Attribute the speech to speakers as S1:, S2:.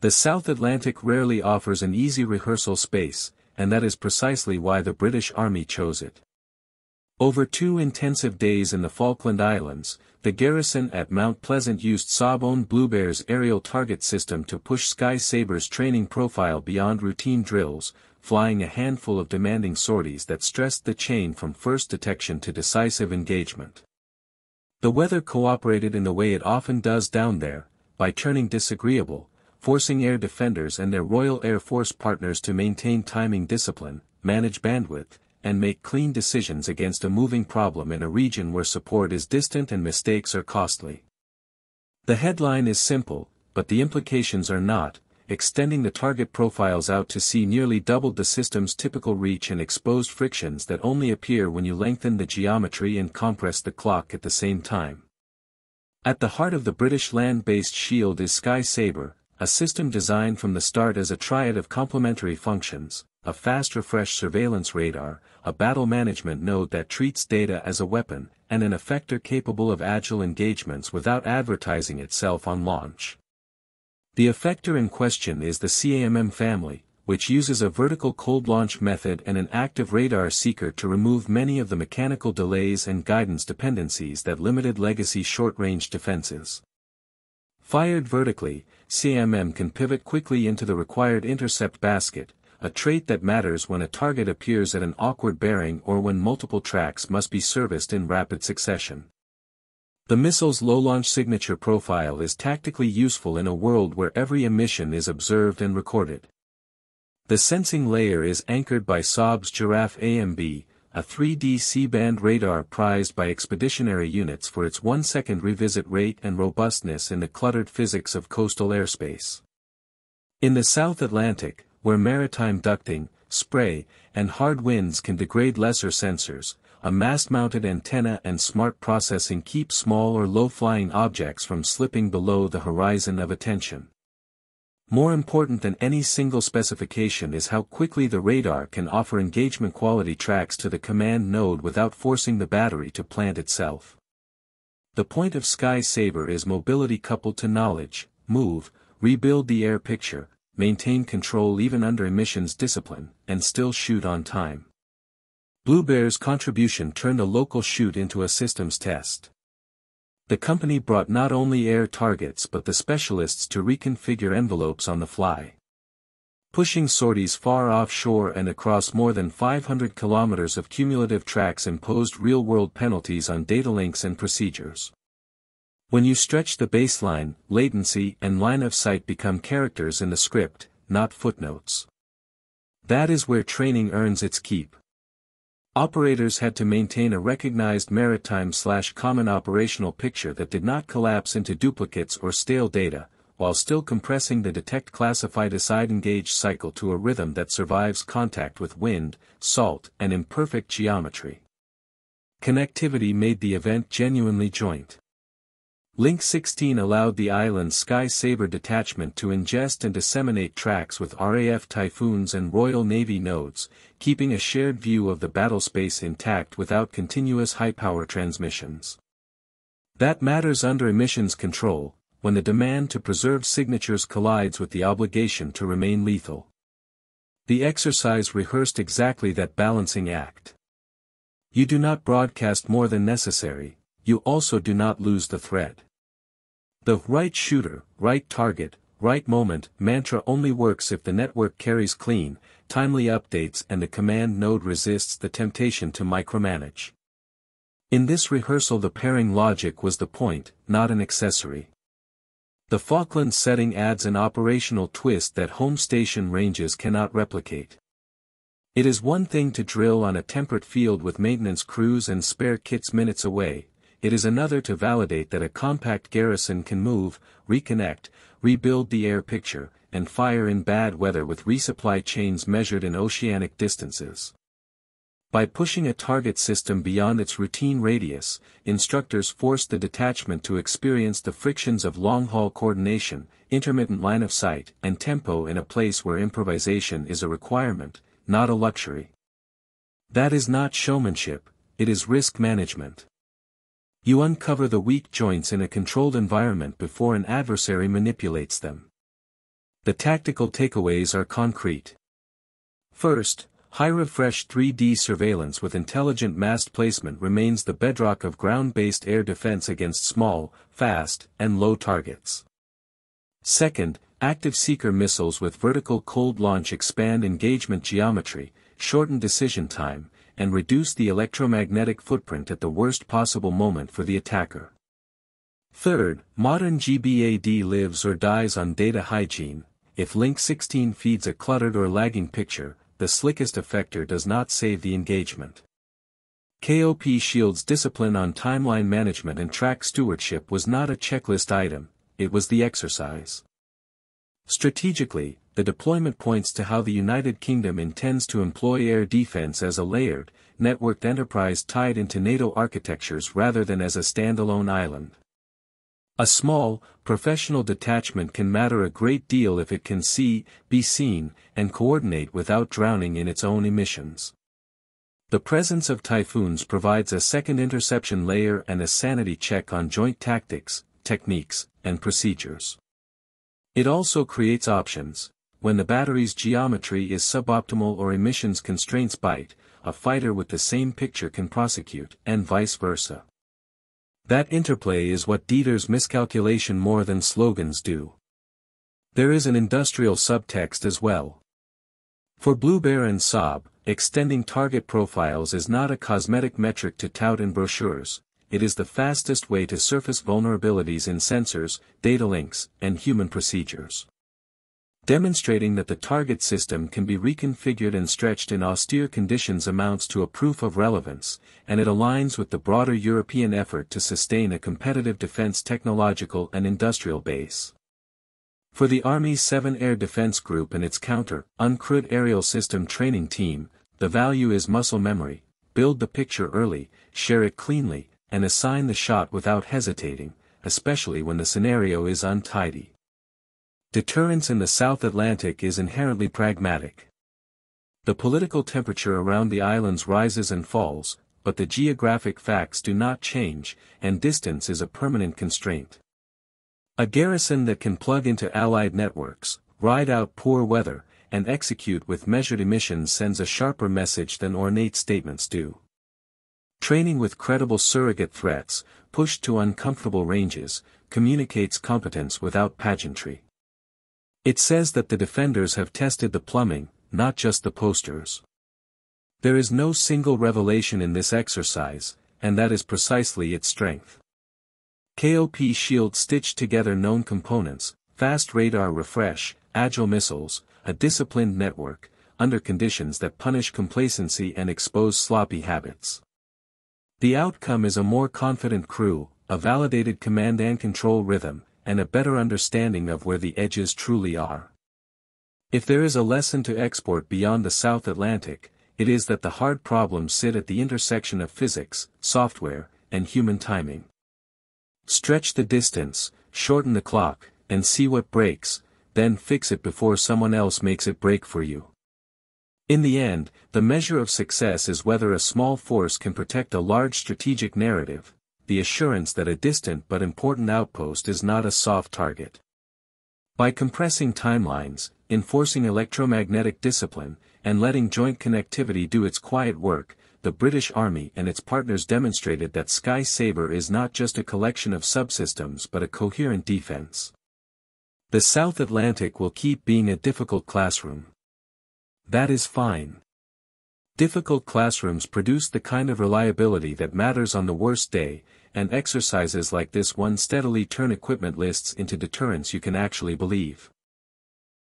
S1: The South Atlantic rarely offers an easy rehearsal space, and that is precisely why the British Army chose it. Over two intensive days in the Falkland Islands, the garrison at Mount Pleasant used Saab-owned Bluebear's aerial target system to push Sky Sabre's training profile beyond routine drills, flying a handful of demanding sorties that stressed the chain from first detection to decisive engagement. The weather cooperated in the way it often does down there, by turning disagreeable, forcing air defenders and their Royal Air Force partners to maintain timing discipline, manage bandwidth, and make clean decisions against a moving problem in a region where support is distant and mistakes are costly. The headline is simple, but the implications are not, extending the target profiles out to sea nearly doubled the system's typical reach and exposed frictions that only appear when you lengthen the geometry and compress the clock at the same time. At the heart of the British land-based shield is Sky Sabre, a system designed from the start as a triad of complementary functions, a fast refresh surveillance radar, a battle management node that treats data as a weapon, and an effector capable of agile engagements without advertising itself on launch. The effector in question is the CAMM family, which uses a vertical cold launch method and an active radar seeker to remove many of the mechanical delays and guidance dependencies that limited legacy short-range defenses. Fired vertically, CAMM can pivot quickly into the required intercept basket, a trait that matters when a target appears at an awkward bearing or when multiple tracks must be serviced in rapid succession. The missile's low-launch signature profile is tactically useful in a world where every emission is observed and recorded. The sensing layer is anchored by Saab's Giraffe AMB, a 3D C-band radar prized by expeditionary units for its one-second revisit rate and robustness in the cluttered physics of coastal airspace. In the South Atlantic, where maritime ducting, spray, and hard winds can degrade lesser sensors, a mast-mounted antenna and smart processing keep small or low-flying objects from slipping below the horizon of attention. More important than any single specification is how quickly the radar can offer engagement quality tracks to the command node without forcing the battery to plant itself. The point of Sky Sabre is mobility coupled to knowledge, move, rebuild the air picture, maintain control even under emissions discipline, and still shoot on time. Bluebear's contribution turned a local shoot into a systems test. The company brought not only air targets but the specialists to reconfigure envelopes on the fly. Pushing sorties far offshore and across more than 500 kilometers of cumulative tracks imposed real-world penalties on data links and procedures. When you stretch the baseline, latency and line of sight become characters in the script, not footnotes. That is where training earns its keep. Operators had to maintain a recognized maritime slash common operational picture that did not collapse into duplicates or stale data, while still compressing the detect classify decide engage cycle to a rhythm that survives contact with wind, salt, and imperfect geometry. Connectivity made the event genuinely joint. Link 16 allowed the island's Sky Sabre detachment to ingest and disseminate tracks with RAF Typhoons and Royal Navy nodes, keeping a shared view of the battlespace intact without continuous high-power transmissions. That matters under emissions control, when the demand to preserve signatures collides with the obligation to remain lethal. The exercise rehearsed exactly that balancing act. You do not broadcast more than necessary, you also do not lose the thread. The right shooter, right target, right moment mantra only works if the network carries clean, timely updates and the command node resists the temptation to micromanage. In this rehearsal the pairing logic was the point, not an accessory. The Falkland setting adds an operational twist that home station ranges cannot replicate. It is one thing to drill on a temperate field with maintenance crews and spare kits minutes away, it is another to validate that a compact garrison can move, reconnect, rebuild the air picture, and fire in bad weather with resupply chains measured in oceanic distances. By pushing a target system beyond its routine radius, instructors force the detachment to experience the frictions of long-haul coordination, intermittent line of sight, and tempo in a place where improvisation is a requirement, not a luxury. That is not showmanship, it is risk management. You uncover the weak joints in a controlled environment before an adversary manipulates them. The tactical takeaways are concrete. First, high-refresh 3D surveillance with intelligent mast placement remains the bedrock of ground-based air defense against small, fast, and low targets. Second, active seeker missiles with vertical cold launch expand engagement geometry, shorten decision time, and reduce the electromagnetic footprint at the worst possible moment for the attacker. Third, modern GBAD lives or dies on data hygiene, if Link 16 feeds a cluttered or lagging picture, the slickest effector does not save the engagement. KOP Shield's discipline on timeline management and track stewardship was not a checklist item, it was the exercise. Strategically, the deployment points to how the United Kingdom intends to employ air defense as a layered, networked enterprise tied into NATO architectures rather than as a standalone island. A small, professional detachment can matter a great deal if it can see, be seen, and coordinate without drowning in its own emissions. The presence of typhoons provides a second interception layer and a sanity check on joint tactics, techniques, and procedures. It also creates options. When the battery's geometry is suboptimal or emissions constraints bite, a fighter with the same picture can prosecute, and vice versa. That interplay is what deters miscalculation more than slogans do. There is an industrial subtext as well. For Blue Bear and Saab, extending target profiles is not a cosmetic metric to tout in brochures, it is the fastest way to surface vulnerabilities in sensors, data links, and human procedures demonstrating that the target system can be reconfigured and stretched in austere conditions amounts to a proof of relevance, and it aligns with the broader European effort to sustain a competitive defense technological and industrial base. For the Army's 7 Air Defense Group and its counter, uncrewed aerial system training team, the value is muscle memory, build the picture early, share it cleanly, and assign the shot without hesitating, especially when the scenario is untidy. Deterrence in the South Atlantic is inherently pragmatic. The political temperature around the islands rises and falls, but the geographic facts do not change, and distance is a permanent constraint. A garrison that can plug into Allied networks, ride out poor weather, and execute with measured emissions sends a sharper message than ornate statements do. Training with credible surrogate threats, pushed to uncomfortable ranges, communicates competence without pageantry. It says that the defenders have tested the plumbing, not just the posters. There is no single revelation in this exercise, and that is precisely its strength. KOP Shield stitched together known components, fast radar refresh, agile missiles, a disciplined network, under conditions that punish complacency and expose sloppy habits. The outcome is a more confident crew, a validated command and control rhythm, and a better understanding of where the edges truly are. If there is a lesson to export beyond the South Atlantic, it is that the hard problems sit at the intersection of physics, software, and human timing. Stretch the distance, shorten the clock, and see what breaks, then fix it before someone else makes it break for you. In the end, the measure of success is whether a small force can protect a large strategic narrative, the assurance that a distant but important outpost is not a soft target. By compressing timelines, enforcing electromagnetic discipline, and letting joint connectivity do its quiet work, the British Army and its partners demonstrated that Sky Sabre is not just a collection of subsystems but a coherent defense. The South Atlantic will keep being a difficult classroom. That is fine. Difficult classrooms produce the kind of reliability that matters on the worst day, and exercises like this one steadily turn equipment lists into deterrence you can actually believe.